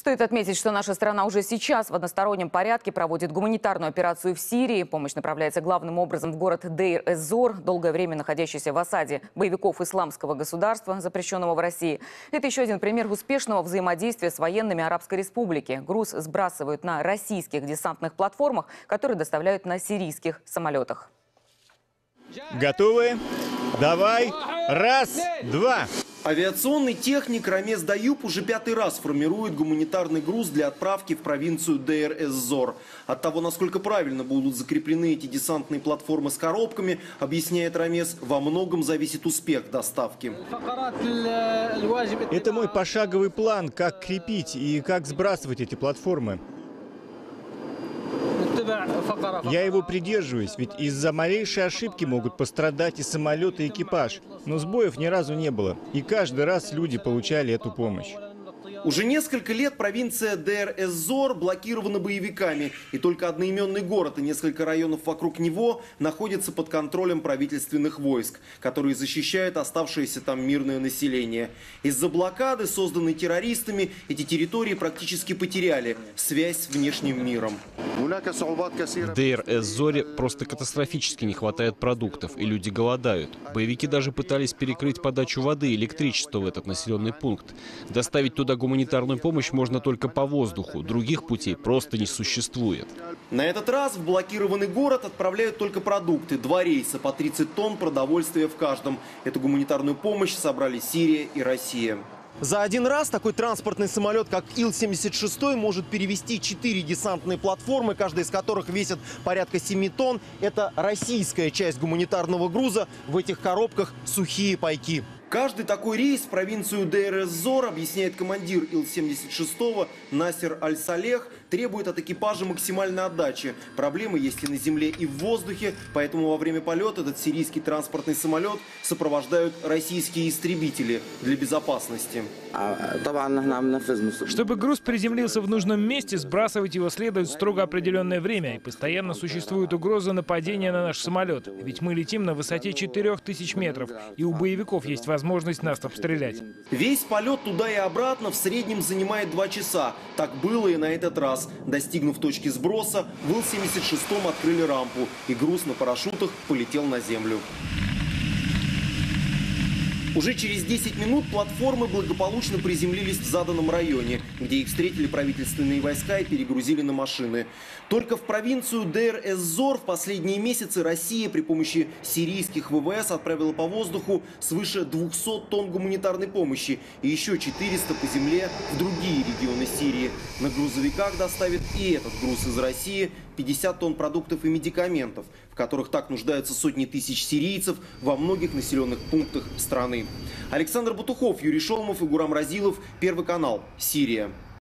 Стоит отметить, что наша страна уже сейчас в одностороннем порядке проводит гуманитарную операцию в Сирии. Помощь направляется главным образом в город Дейр-эз-Зор, долгое время находящийся в осаде боевиков исламского государства, запрещенного в России. Это еще один пример успешного взаимодействия с военными Арабской Республики. Груз сбрасывают на российских десантных платформах, которые доставляют на сирийских самолетах. Готовы? Давай. Раз, два. Авиационный техник Рамес Даюб уже пятый раз формирует гуманитарный груз для отправки в провинцию Дейр-эз-Зор. От того, насколько правильно будут закреплены эти десантные платформы с коробками, объясняет Рамес, во многом зависит успех доставки. Это мой пошаговый план, как крепить и как сбрасывать эти платформы. Я его придерживаюсь, ведь из-за малейшей ошибки могут пострадать и самолет, и экипаж. Но сбоев ни разу не было. И каждый раз люди получали эту помощь. Уже несколько лет провинция Дер-эз-Зор блокирована боевиками, и только одноименный город и несколько районов вокруг него находятся под контролем правительственных войск, которые защищают оставшееся там мирное население. Из-за блокады, созданной террористами, эти территории практически потеряли связь с внешним миром. Дейр-эз-Зоре просто катастрофически не хватает продуктов, и люди голодают. Боевики даже пытались перекрыть подачу воды и электричества в этот населенный пункт. Доставить туда гуманитарную помощь можно только по воздуху. Других путей просто не существует. На этот раз в блокированный город отправляют только продукты. Два рейса по 30 тонн продовольствия в каждом. Эту гуманитарную помощь собрали Сирия и Россия. За один раз такой транспортный самолет, как Ил-76, может перевести 4 десантные платформы, каждая из которых весит порядка 7 тонн. Это российская часть гуманитарного груза. В этих коробках сухие пайки. Каждый такой рейс в провинцию Дейр-эз-Зор, объясняет командир Ил-76 Насер Аль-Салех, требует от экипажа максимальной отдачи. Проблемы есть и на земле, и в воздухе, поэтому во время полета этот сирийский транспортный самолет сопровождают российские истребители для безопасности. Чтобы груз приземлился в нужном месте, сбрасывать его следует строго определенное время, и постоянно существует угроза нападения на наш самолет. Ведь мы летим на высоте 4000 метров, и у боевиков есть возможность нас обстрелять. Весь полет туда и обратно в среднем занимает два часа. Так было и на этот раз. Достигнув точки сброса, в Ил-76 открыли рампу, и груз на парашютах полетел на землю. Уже через 10 минут платформы благополучно приземлились в заданном районе, где их встретили правительственные войска и перегрузили на машины. Только в провинцию Дейр-эз-Зор в последние месяцы Россия при помощи сирийских ВВС отправила по воздуху свыше 200 тонн гуманитарной помощи и еще 400 по земле в другие регионы Сирии. На грузовиках доставит и этот груз из России 50 тонн продуктов и медикаментов, в которых так нуждаются сотни тысяч сирийцев во многих населенных пунктах страны. Александр Бутухов, Юрий Шоломов и Гурам Разилов. Первый канал. Сирия.